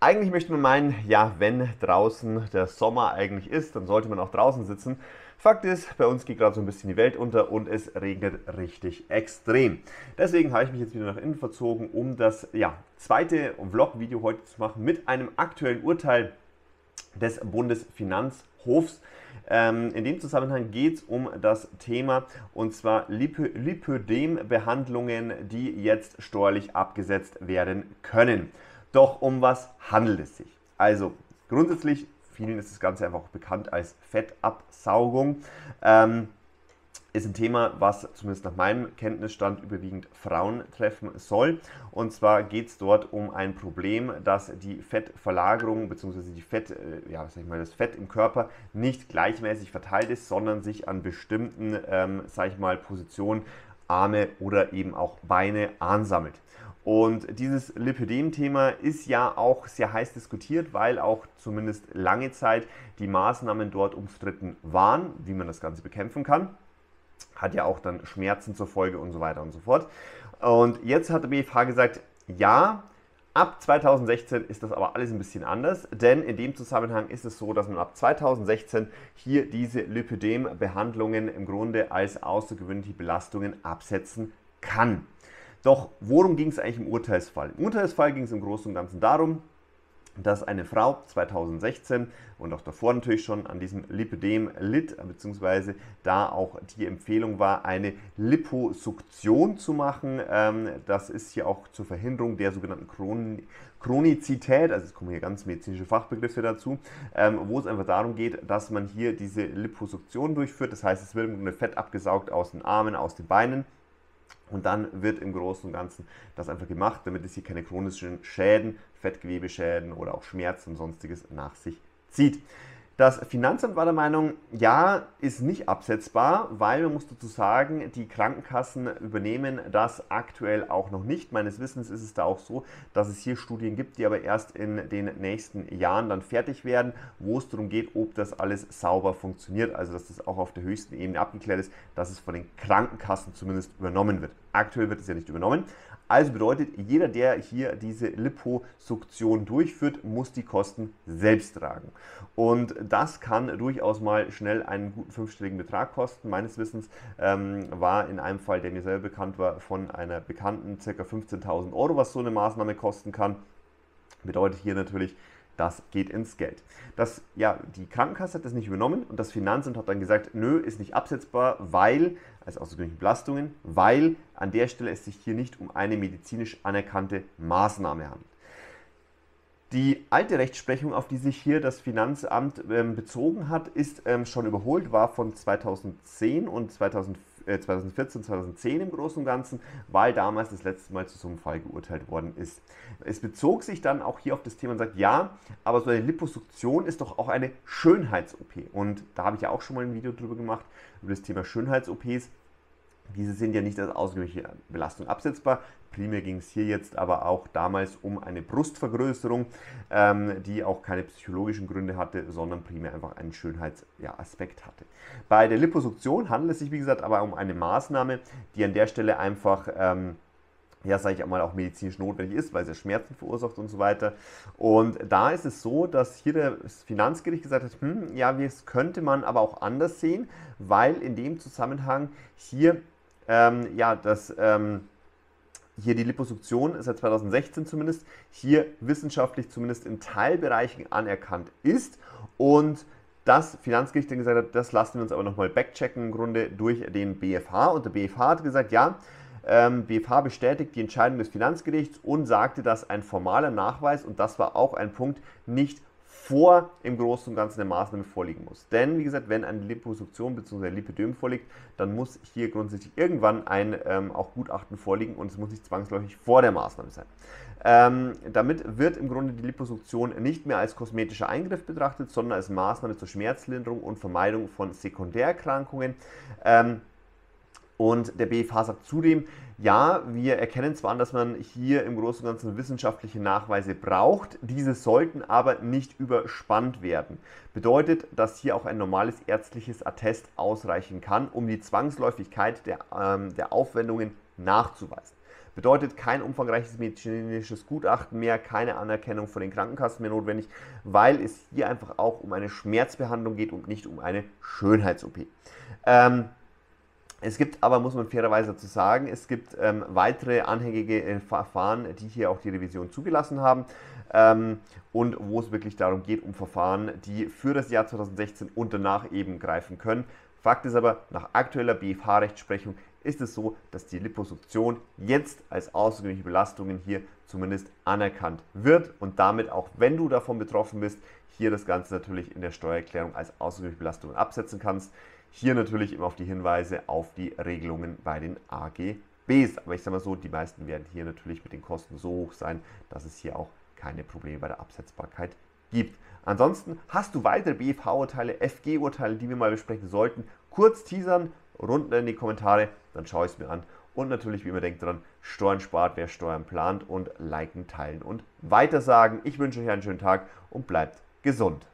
Eigentlich möchte man meinen, ja, wenn draußen der Sommer eigentlich ist, dann sollte man auch draußen sitzen. Fakt ist, bei uns geht gerade so ein bisschen die Welt unter und es regnet richtig extrem. Deswegen habe ich mich jetzt wieder nach innen verzogen, um das ja, zweite Vlog-Video heute zu machen mit einem aktuellen Urteil des Bundesfinanzhofs. Ähm, in dem Zusammenhang geht es um das Thema und zwar Lipödem-Behandlungen, die jetzt steuerlich abgesetzt werden können. Doch um was handelt es sich? Also grundsätzlich, vielen ist das Ganze einfach auch bekannt als Fettabsaugung. Ähm, ist ein Thema, was zumindest nach meinem Kenntnisstand überwiegend Frauen treffen soll. Und zwar geht es dort um ein Problem, dass die Fettverlagerung bzw. die Fett, äh, ja, sag ich mal, das Fett im Körper nicht gleichmäßig verteilt ist, sondern sich an bestimmten, ähm, sag ich mal, Positionen, Arme oder eben auch Beine ansammelt. Und dieses Lipödem-Thema ist ja auch sehr heiß diskutiert, weil auch zumindest lange Zeit die Maßnahmen dort umstritten waren, wie man das Ganze bekämpfen kann. Hat ja auch dann Schmerzen zur Folge und so weiter und so fort. Und jetzt hat der BFH gesagt, ja, ab 2016 ist das aber alles ein bisschen anders, denn in dem Zusammenhang ist es so, dass man ab 2016 hier diese Lipödem-Behandlungen im Grunde als außergewöhnliche Belastungen absetzen kann. Doch worum ging es eigentlich im Urteilsfall? Im Urteilsfall ging es im Großen und Ganzen darum, dass eine Frau 2016 und auch davor natürlich schon an diesem Lipödem litt, beziehungsweise da auch die Empfehlung war, eine Liposuktion zu machen. Ähm, das ist hier auch zur Verhinderung der sogenannten Chronizität, also es kommen hier ganz medizinische Fachbegriffe dazu, ähm, wo es einfach darum geht, dass man hier diese Liposuktion durchführt. Das heißt, es wird im Fett abgesaugt aus den Armen, aus den Beinen und dann wird im Großen und Ganzen das einfach gemacht, damit es hier keine chronischen Schäden, Fettgewebeschäden oder auch Schmerzen und sonstiges nach sich zieht. Das Finanzamt war der Meinung, ja, ist nicht absetzbar, weil man muss dazu sagen, die Krankenkassen übernehmen das aktuell auch noch nicht. Meines Wissens ist es da auch so, dass es hier Studien gibt, die aber erst in den nächsten Jahren dann fertig werden, wo es darum geht, ob das alles sauber funktioniert, also dass das auch auf der höchsten Ebene abgeklärt ist, dass es von den Krankenkassen zumindest übernommen wird. Aktuell wird es ja nicht übernommen, also bedeutet, jeder, der hier diese Liposuktion durchführt, muss die Kosten selbst tragen. Und das kann durchaus mal schnell einen guten fünfstelligen Betrag kosten. Meines Wissens ähm, war in einem Fall, der mir selber bekannt war, von einer Bekannten ca. 15.000 Euro, was so eine Maßnahme kosten kann. Bedeutet hier natürlich, das geht ins Geld. Das, ja, die Krankenkasse hat das nicht übernommen und das Finanzamt hat dann gesagt, nö, ist nicht absetzbar, weil, als außergewöhnliche Belastungen, weil an der Stelle es sich hier nicht um eine medizinisch anerkannte Maßnahme handelt. Die alte Rechtsprechung, auf die sich hier das Finanzamt ähm, bezogen hat, ist ähm, schon überholt, war von 2010 und 2014 2014, 2010 im Großen und Ganzen, weil damals das letzte Mal zu so einem Fall geurteilt worden ist. Es bezog sich dann auch hier auf das Thema und sagt, ja, aber so eine Liposuktion ist doch auch eine Schönheits-OP. Und da habe ich ja auch schon mal ein Video drüber gemacht, über das Thema Schönheits-OPs. Diese sind ja nicht als ausgewöhnliche Belastung absetzbar. Primär ging es hier jetzt aber auch damals um eine Brustvergrößerung, ähm, die auch keine psychologischen Gründe hatte, sondern primär einfach einen Schönheitsaspekt ja, hatte. Bei der Liposuktion handelt es sich, wie gesagt, aber um eine Maßnahme, die an der Stelle einfach ähm, ja, sage ich einmal, auch medizinisch notwendig ist, weil es Schmerzen verursacht und so weiter. Und da ist es so, dass hier das Finanzgericht gesagt hat, hm, ja, das könnte man aber auch anders sehen, weil in dem Zusammenhang hier ähm, ja, das, ähm, hier die Liposuktion seit 2016 zumindest hier wissenschaftlich zumindest in Teilbereichen anerkannt ist und das Finanzgericht dann gesagt hat, das lassen wir uns aber nochmal backchecken im Grunde durch den BFH und der BFH hat gesagt, ja, ähm, BFH bestätigt die Entscheidung des Finanzgerichts und sagte, dass ein formaler Nachweis, und das war auch ein Punkt, nicht vor im Großen und Ganzen eine Maßnahme vorliegen muss. Denn, wie gesagt, wenn eine Liposuktion bzw. ein Lipödem vorliegt, dann muss hier grundsätzlich irgendwann ein ähm, auch Gutachten vorliegen und es muss nicht zwangsläufig vor der Maßnahme sein. Ähm, damit wird im Grunde die Liposuktion nicht mehr als kosmetischer Eingriff betrachtet, sondern als Maßnahme zur Schmerzlinderung und Vermeidung von Sekundärerkrankungen. Ähm, und der BFH sagt zudem, ja, wir erkennen zwar an, dass man hier im Großen und Ganzen wissenschaftliche Nachweise braucht, diese sollten aber nicht überspannt werden. Bedeutet, dass hier auch ein normales ärztliches Attest ausreichen kann, um die Zwangsläufigkeit der, ähm, der Aufwendungen nachzuweisen. Bedeutet kein umfangreiches medizinisches Gutachten mehr, keine Anerkennung von den Krankenkassen mehr notwendig, weil es hier einfach auch um eine Schmerzbehandlung geht und nicht um eine Schönheits-OP. Ähm, es gibt aber, muss man fairerweise dazu sagen, es gibt ähm, weitere anhängige äh, Verfahren, die hier auch die Revision zugelassen haben ähm, und wo es wirklich darum geht, um Verfahren, die für das Jahr 2016 und danach eben greifen können. Fakt ist aber, nach aktueller BFH-Rechtsprechung ist es so, dass die Liposuktion jetzt als außergewöhnliche Belastungen hier zumindest anerkannt wird und damit auch wenn du davon betroffen bist, hier das Ganze natürlich in der Steuererklärung als außergewöhnliche Belastung absetzen kannst. Hier natürlich immer auf die Hinweise auf die Regelungen bei den AGBs. Aber ich sage mal so, die meisten werden hier natürlich mit den Kosten so hoch sein, dass es hier auch keine Probleme bei der Absetzbarkeit gibt. Ansonsten hast du weitere BFH-Urteile, FG-Urteile, die wir mal besprechen sollten. Kurz teasern, runter in die Kommentare, dann schaue ich es mir an. Und natürlich, wie immer, denkt dran, Steuern spart, wer Steuern plant und liken, teilen und weitersagen. Ich wünsche euch einen schönen Tag und bleibt gesund.